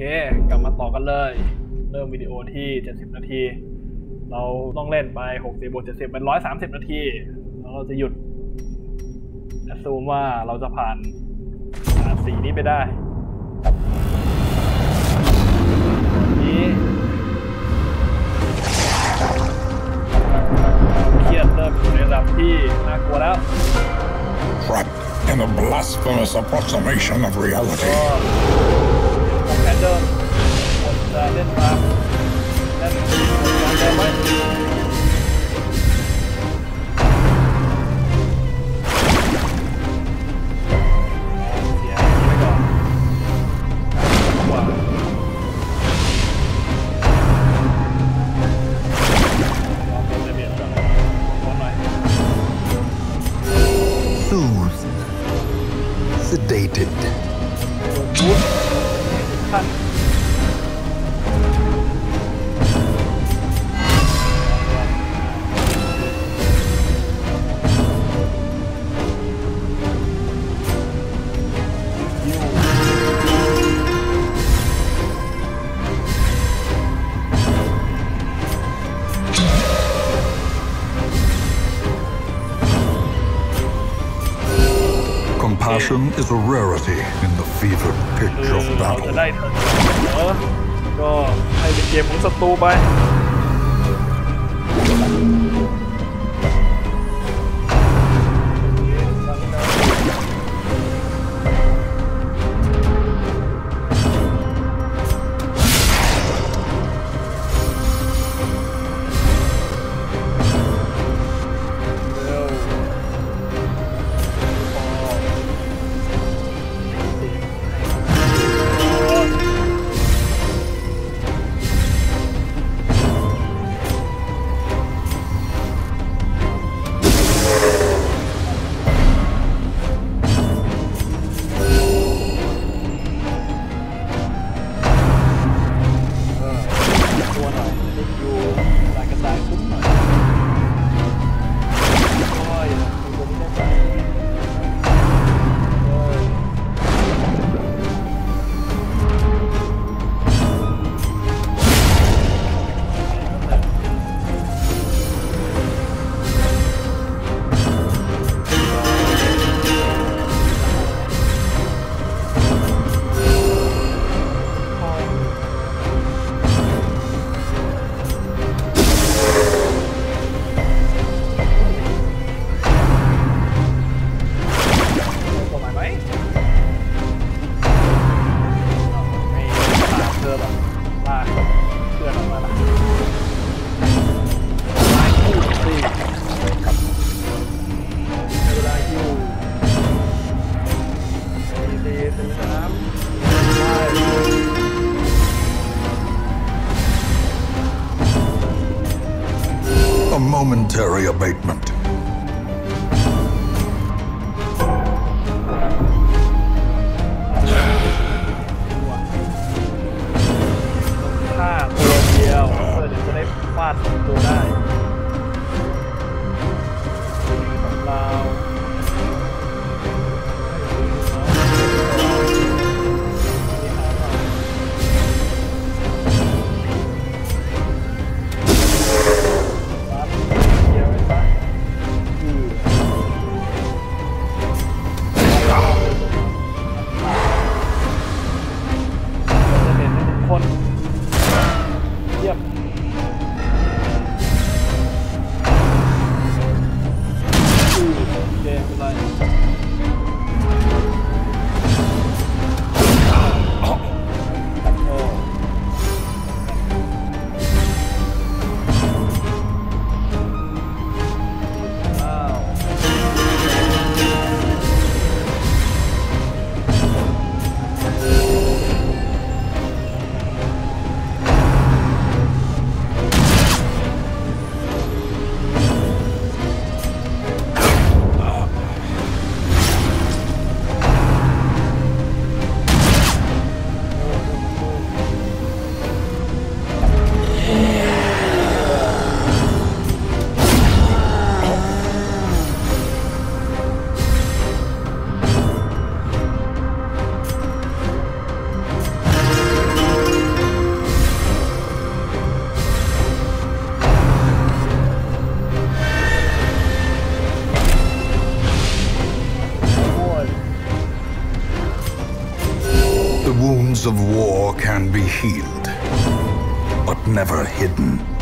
เค กลับมาต่อกันเลย เริ่มวิดีโอที่ 70 นาที เราต้องเล่นไป 60บวก70 เป็น 130 นาที แล้วเราจะหยุดแอสซูมว่าเราจะผ่านสีนี้ไปได้นี้เครียดเริ่มอยู่ในระดับที่น่ากลัวแล้ว Crap. in a blasphemous approximation of reality. minute left. the rare. wounds of war can be healed, but never hidden.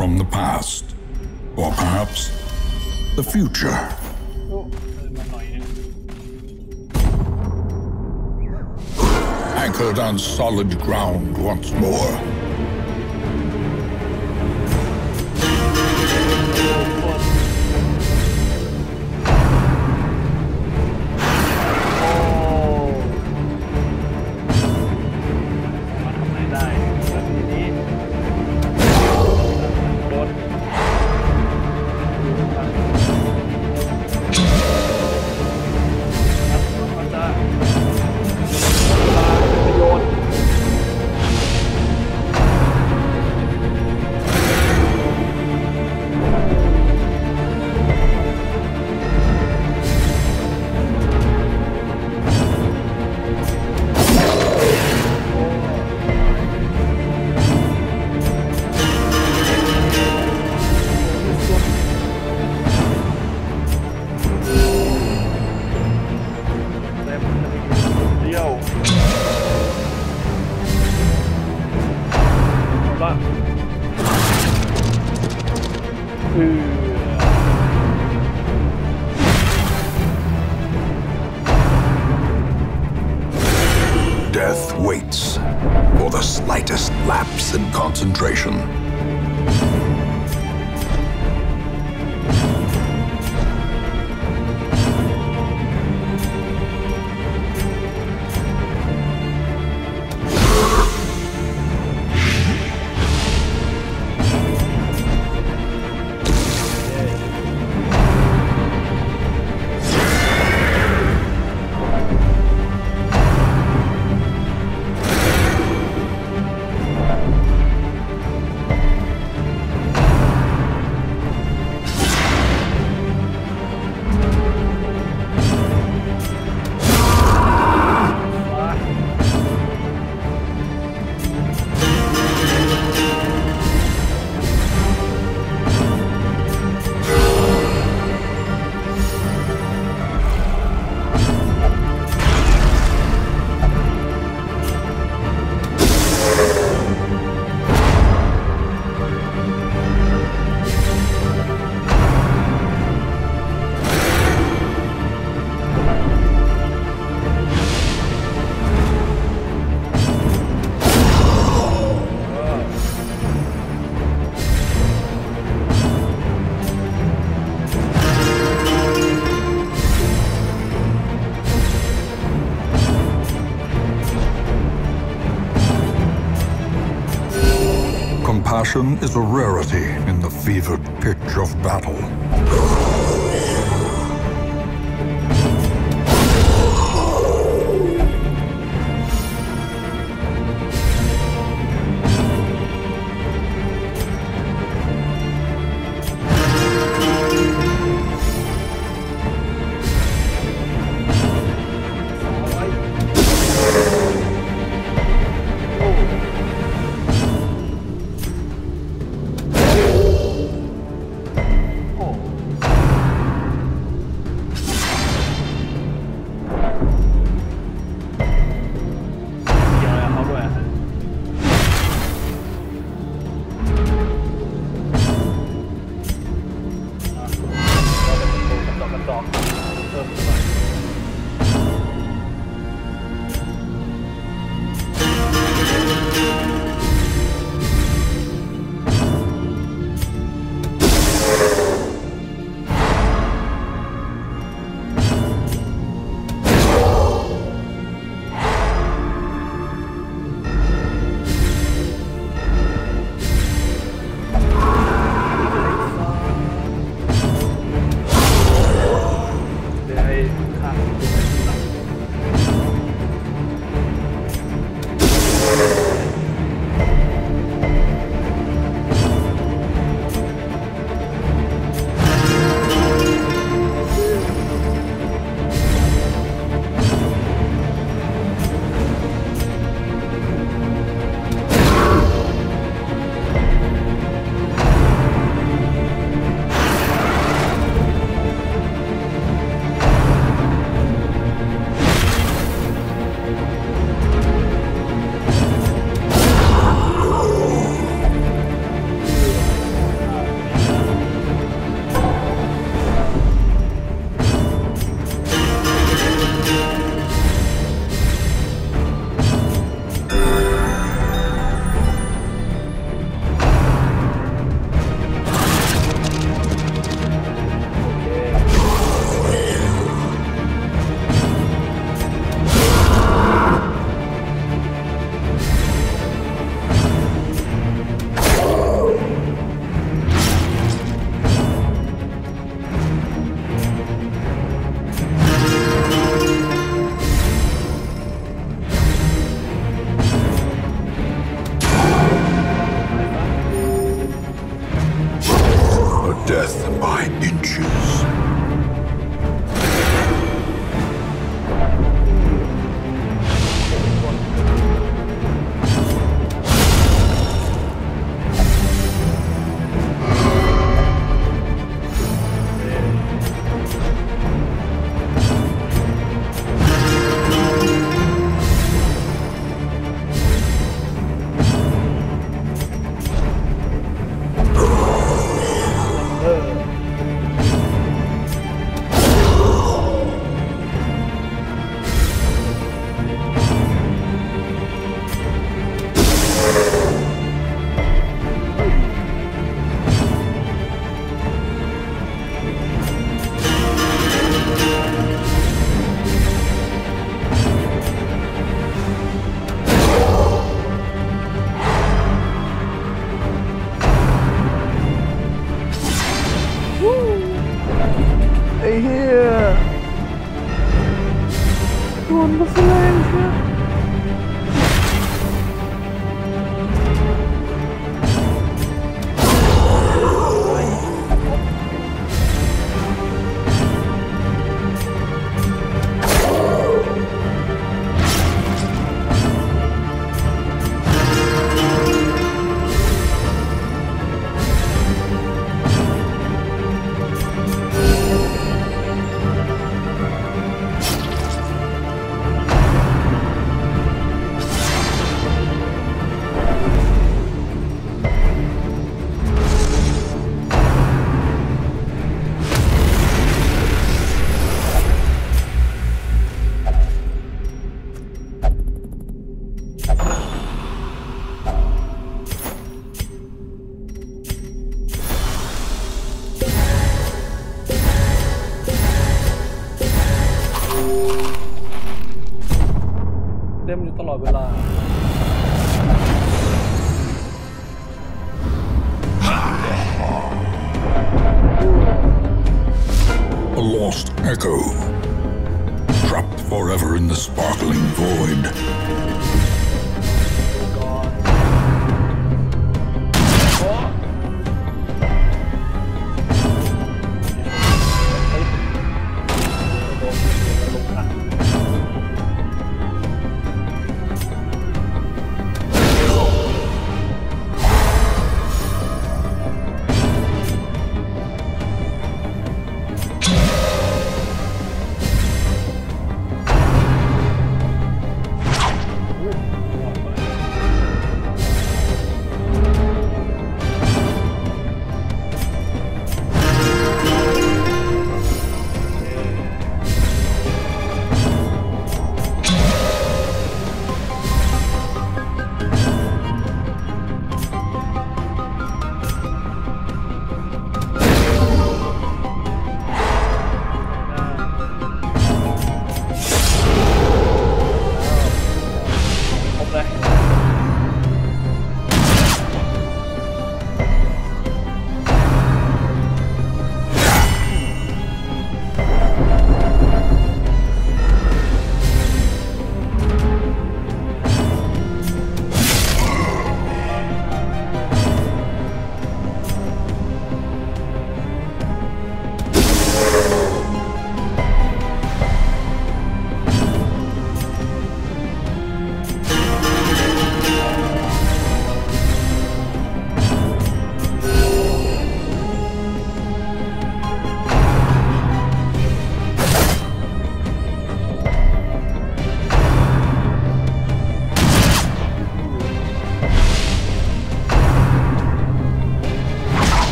from the past, or perhaps the future. Anchored on solid ground once more. Is a rarity in the fevered pitch of battle.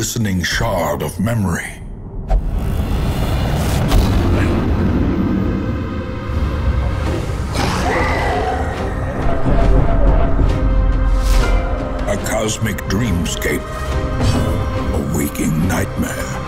glistening shard of memory. A cosmic dreamscape, a waking nightmare.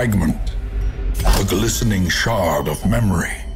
Fragment. A glistening shard of memory.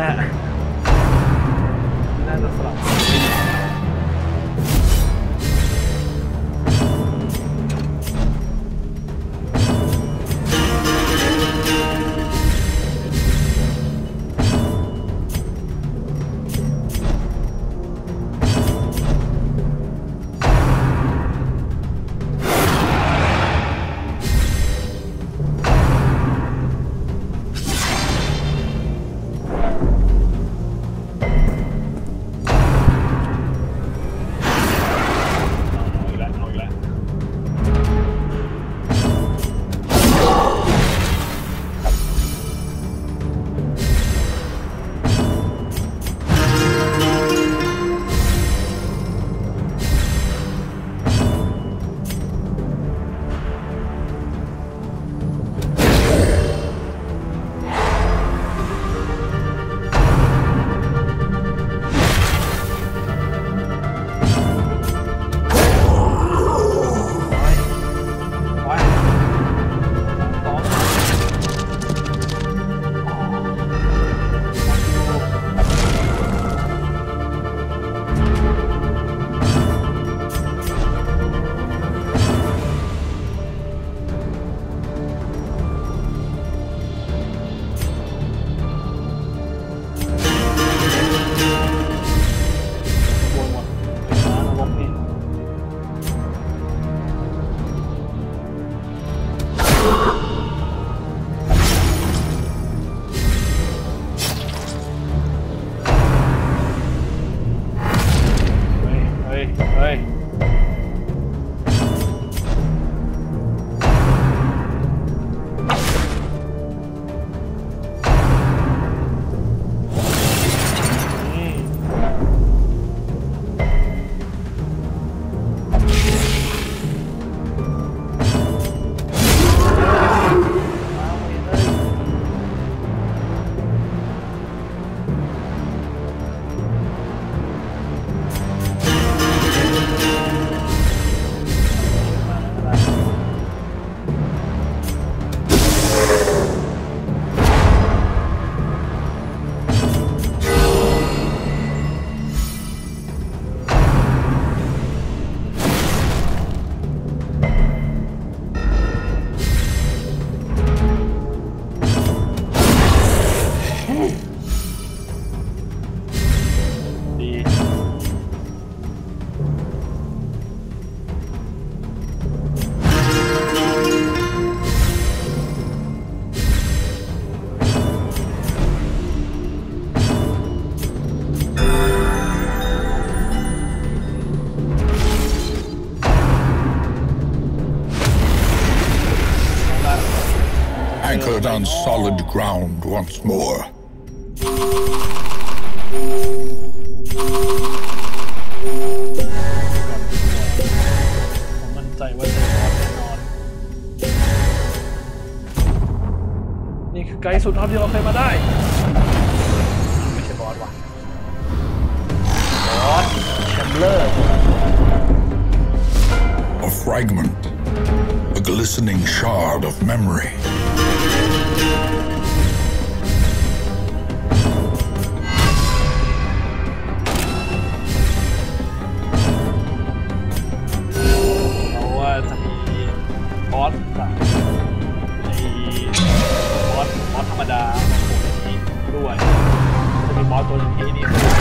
ตี but on solid ground once more. ผมมั่นใจว่าเจอบอสแน่นอน นี่คือไกด์สุดเท่าที่เราเคยมาได้ ไม่ใช่บอสว่ะ บอสแชมเลอร์ A fragment, a glistening shard of memory. จ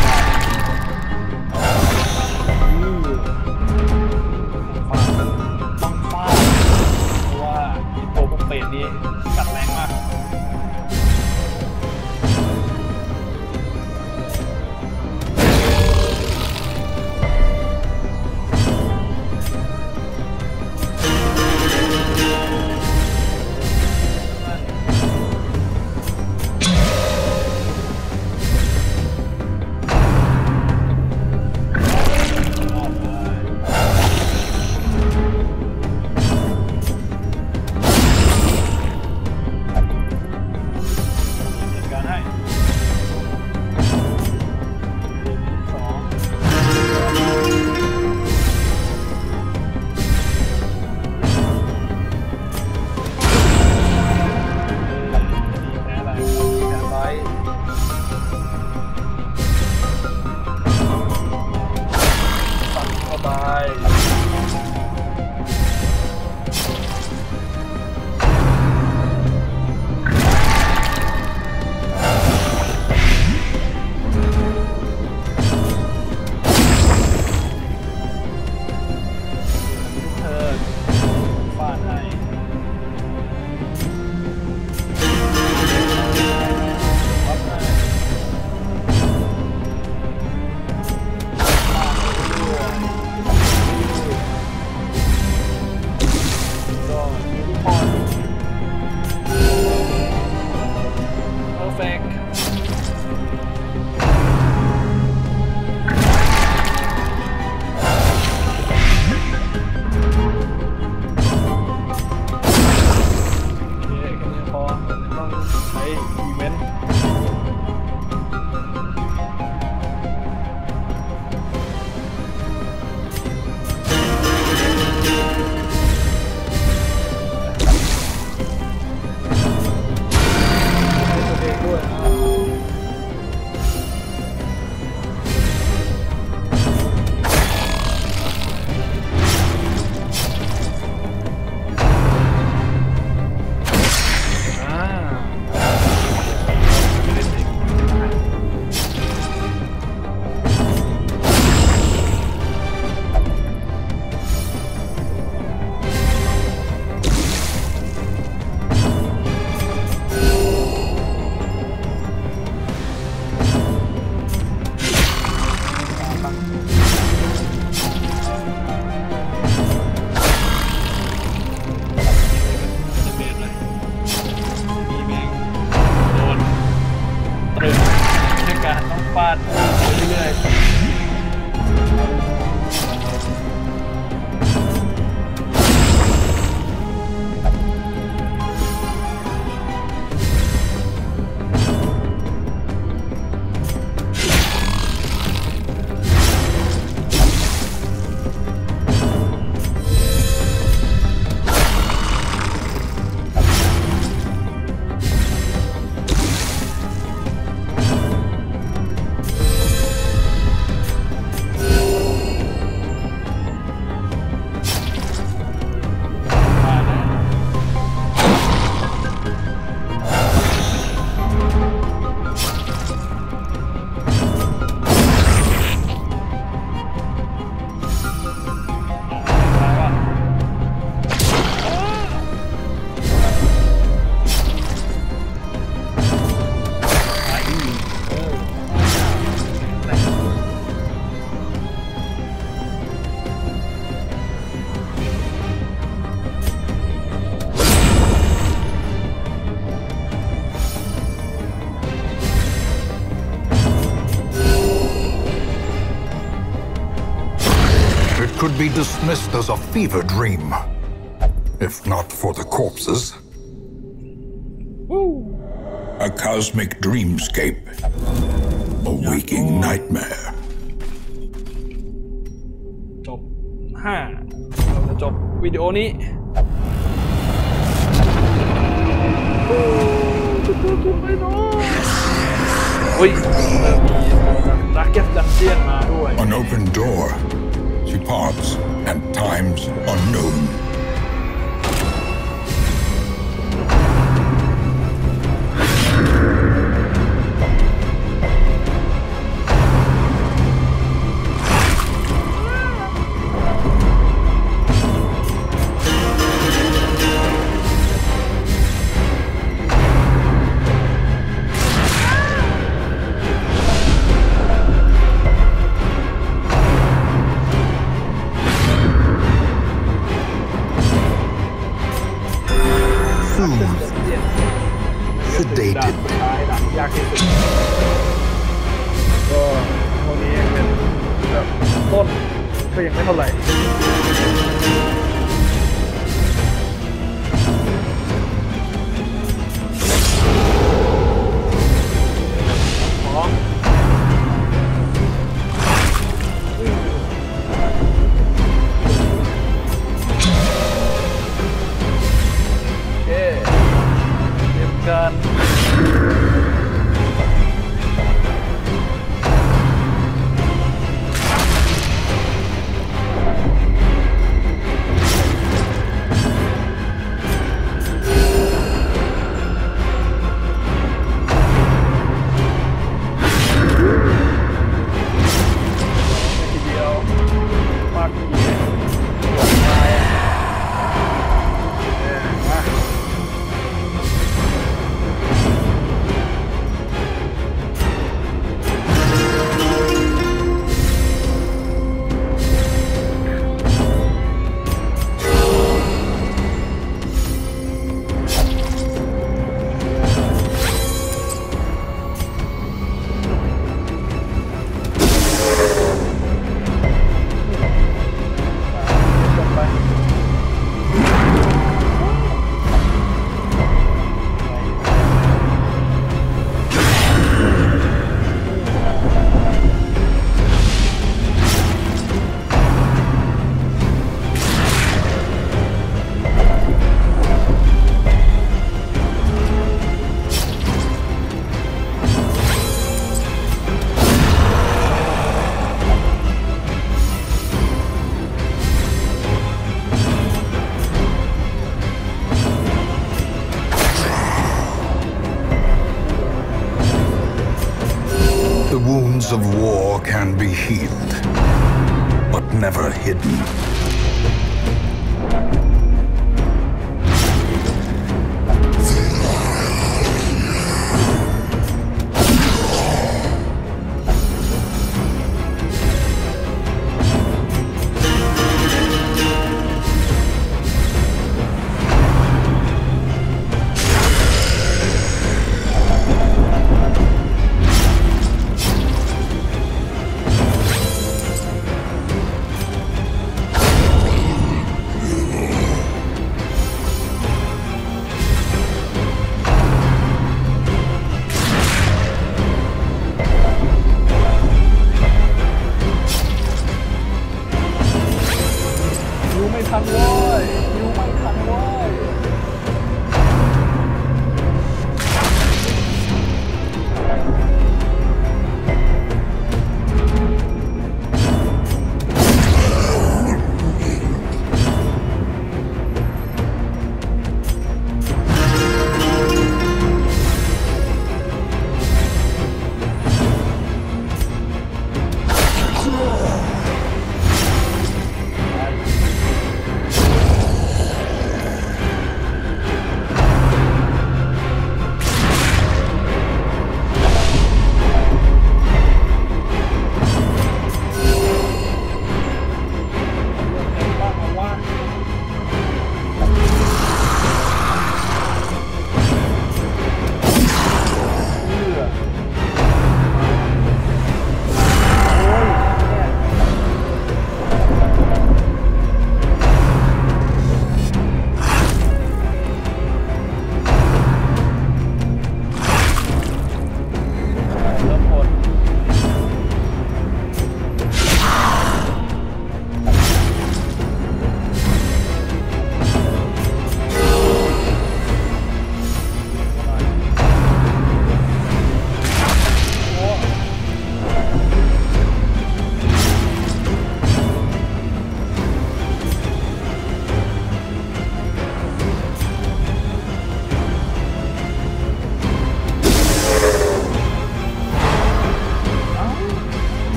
could be dismissed as a fever dream. If not for the corpses. A cosmic dreamscape. A waking nightmare. จบห้าเราจะจบวิดีโอนี้โอ้จะเจอคุณไหมเนาะอุ้ยเริ่มมีดักเก็ตดันเจียนมาด้วย An open door to paths and times unknown.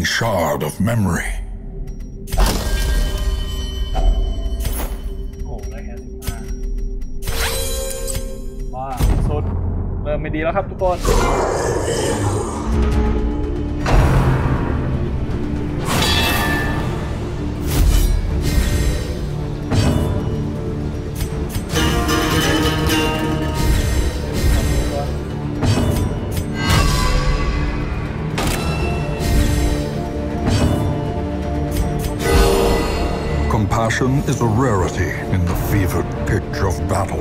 glistening shard of memory. โอ้ได้แค่สิบห้าว้าสุด เริ่มไม่ดีแล้วครับทุกคน Compassion is a rarity in the fevered pitch of battle.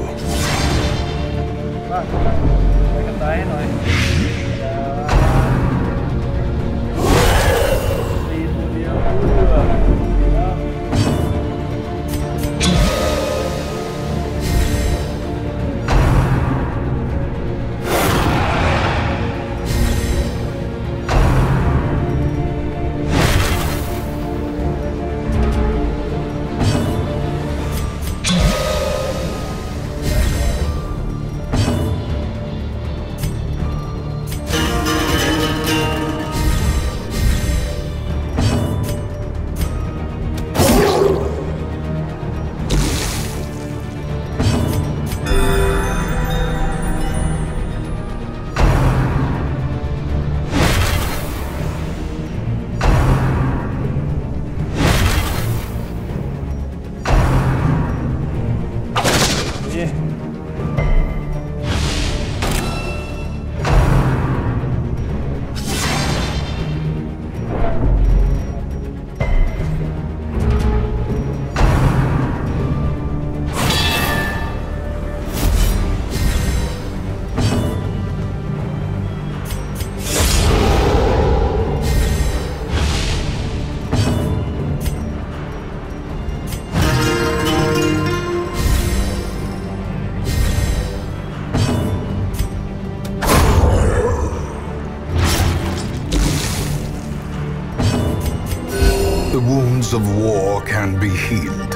Wounds of war can be healed,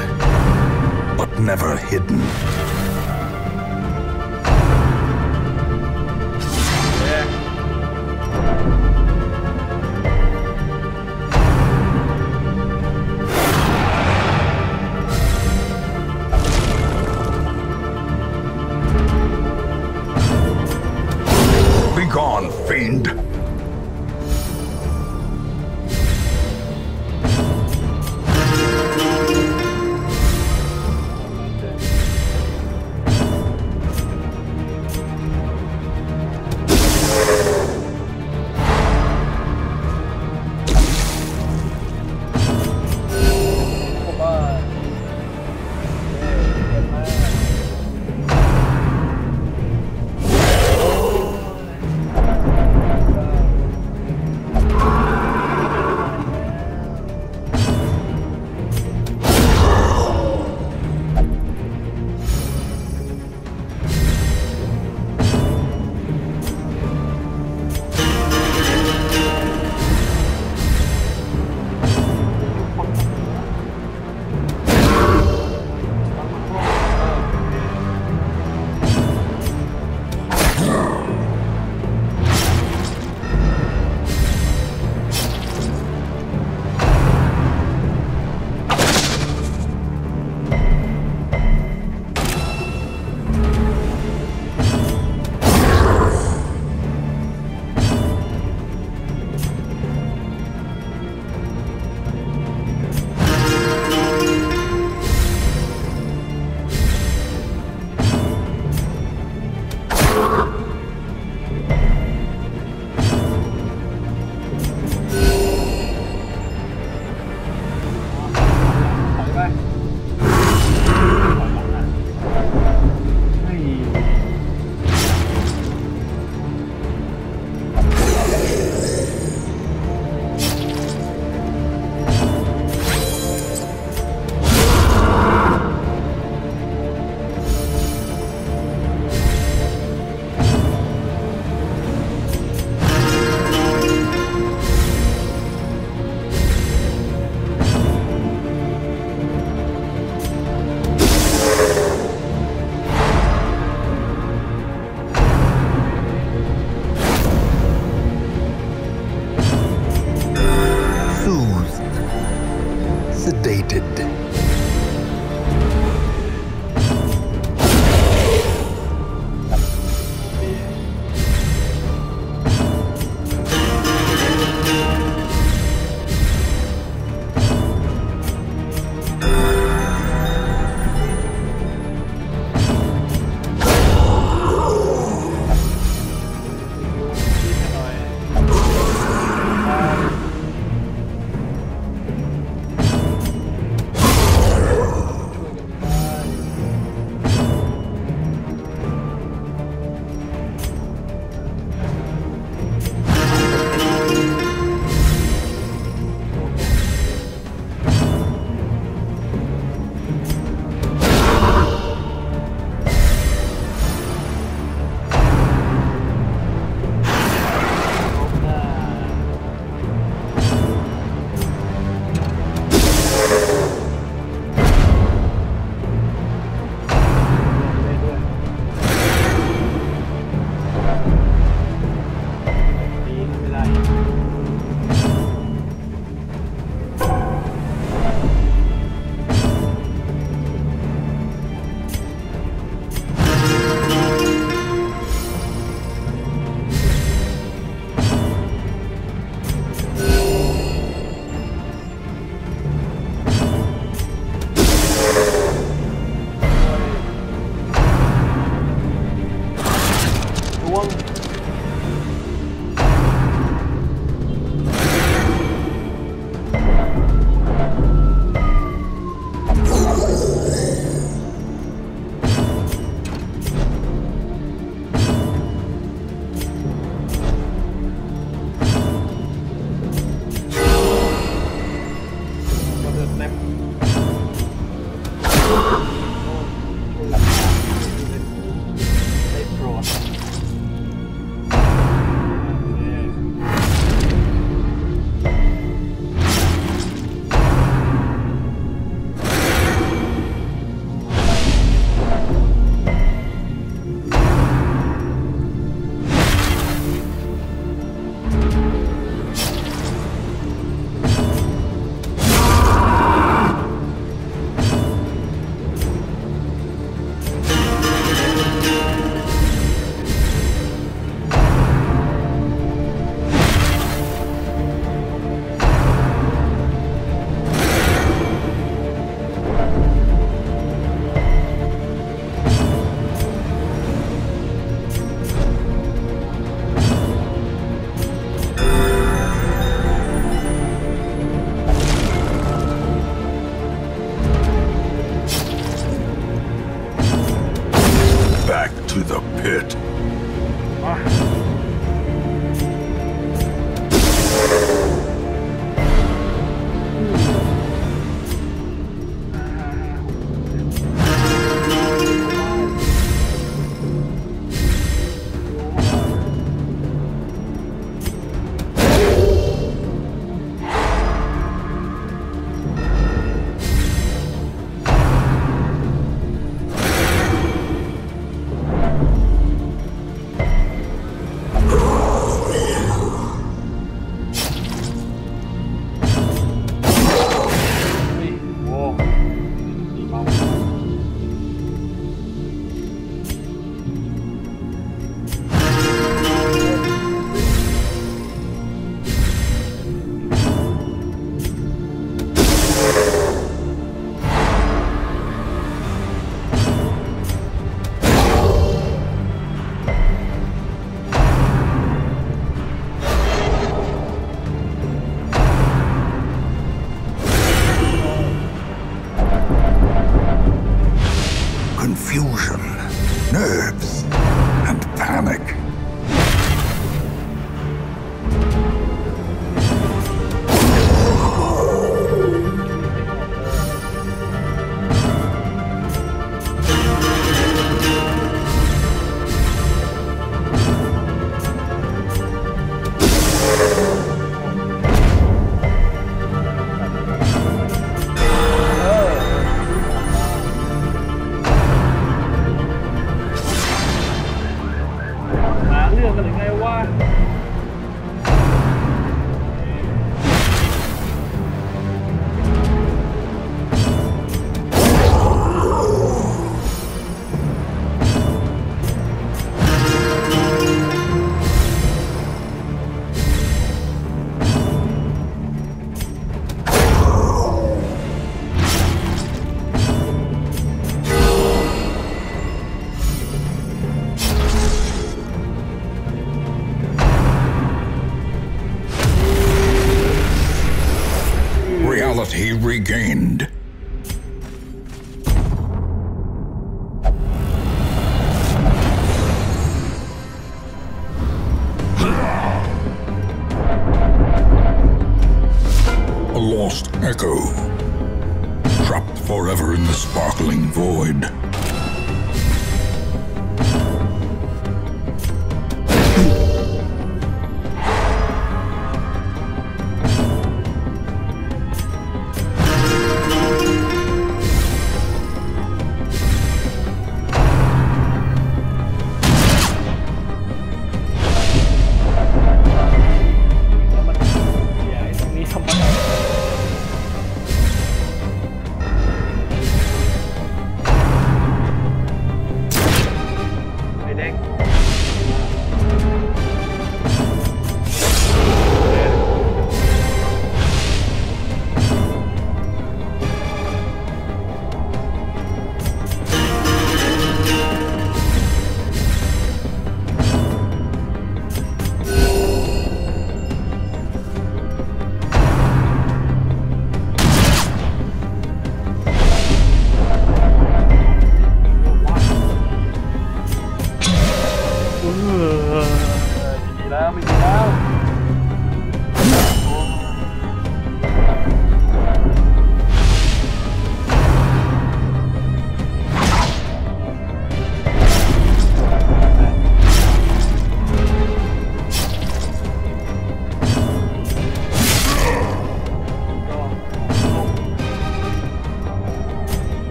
but never hidden.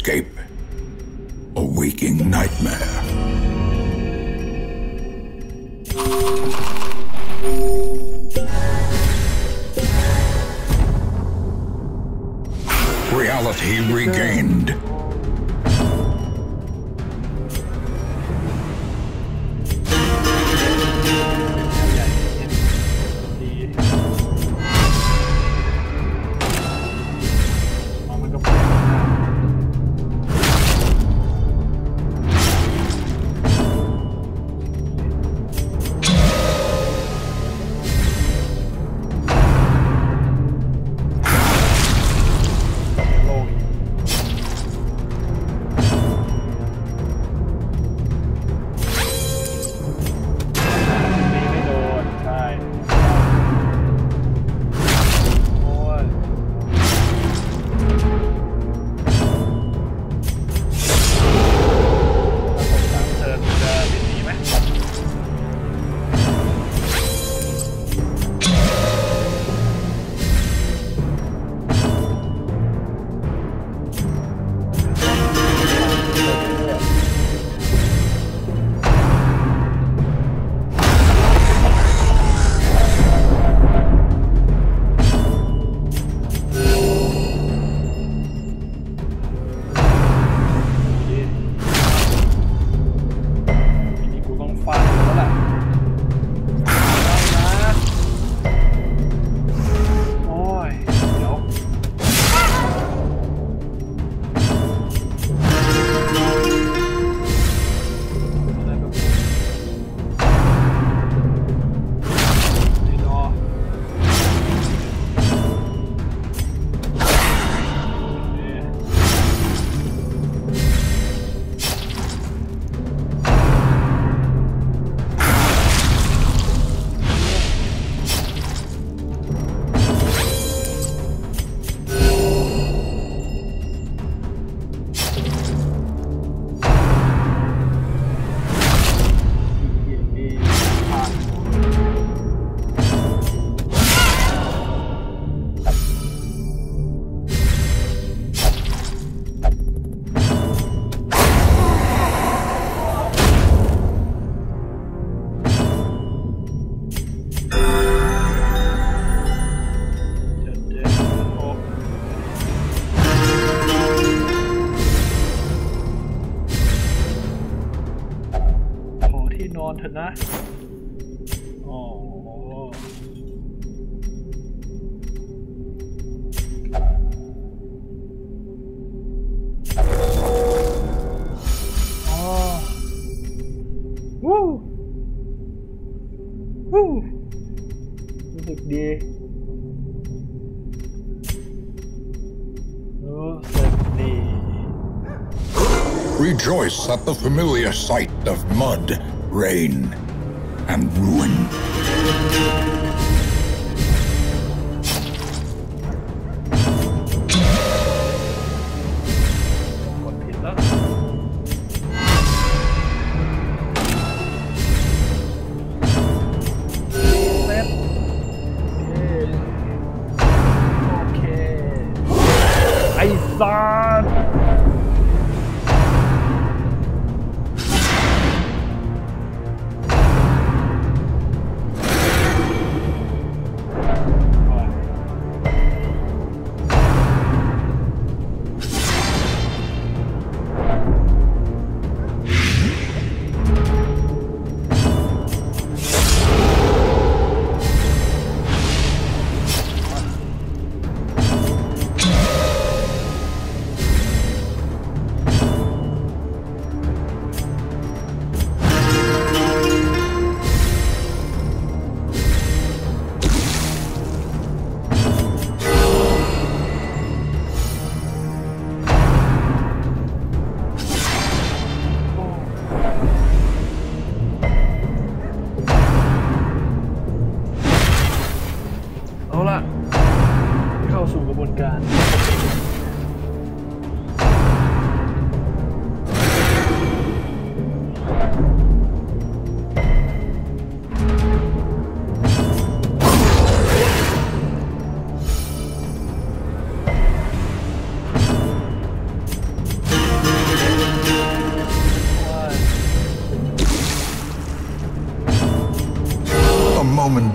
escape. at the familiar sight of mud, rain, and ruin.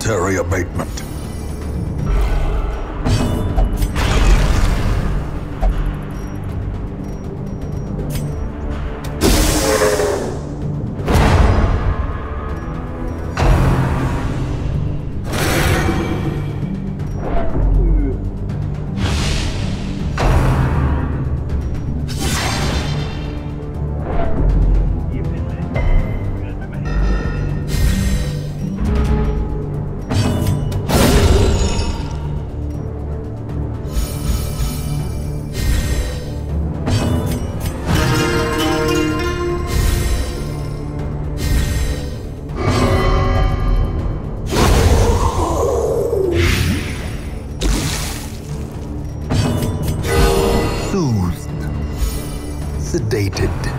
Momentary abatement. Sedated.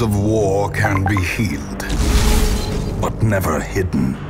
Wounds of war can be healed, but never hidden.